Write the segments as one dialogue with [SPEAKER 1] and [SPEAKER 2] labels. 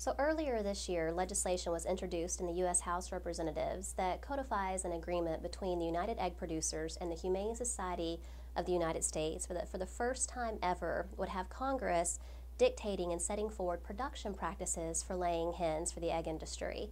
[SPEAKER 1] So earlier this year, legislation was introduced in the U.S. House of Representatives that codifies an agreement between the United Egg Producers and the Humane Society of the United States for that for the first time ever would have Congress dictating and setting forward production practices for laying hens for the egg industry.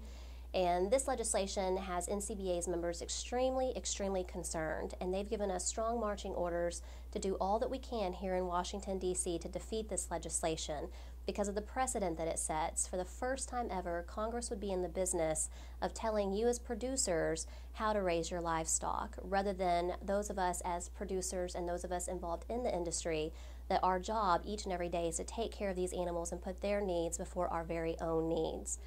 [SPEAKER 1] And this legislation has NCBA's members extremely, extremely concerned, and they've given us strong marching orders to do all that we can here in Washington, D.C. to defeat this legislation because of the precedent that it sets. For the first time ever, Congress would be in the business of telling you as producers how to raise your livestock rather than those of us as producers and those of us involved in the industry that our job each and every day is to take care of these animals and put their needs before our very own needs.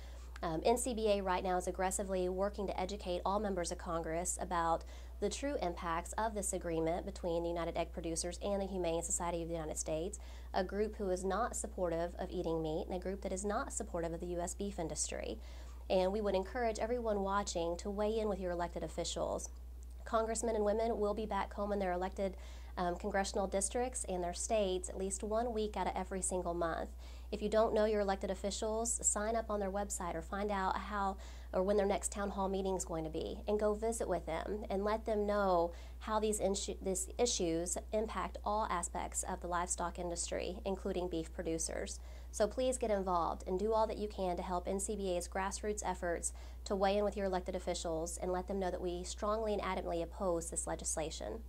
[SPEAKER 1] Um, NCBA right now is aggressively working to educate all members of Congress about the true impacts of this agreement between the United Egg Producers and the Humane Society of the United States, a group who is not supportive of eating meat and a group that is not supportive of the U.S. beef industry. And we would encourage everyone watching to weigh in with your elected officials. Congressmen and women will be back home in their elected um, congressional districts and their states at least one week out of every single month. If you don't know your elected officials, sign up on their website or find out how or when their next town hall meeting is going to be and go visit with them and let them know how these, insu- these issues impact all aspects of the livestock industry, including beef producers. So please get involved and do all that you can to help NCBA's grassroots efforts to weigh in with your elected officials and let them know that we strongly and adamantly oppose this legislation.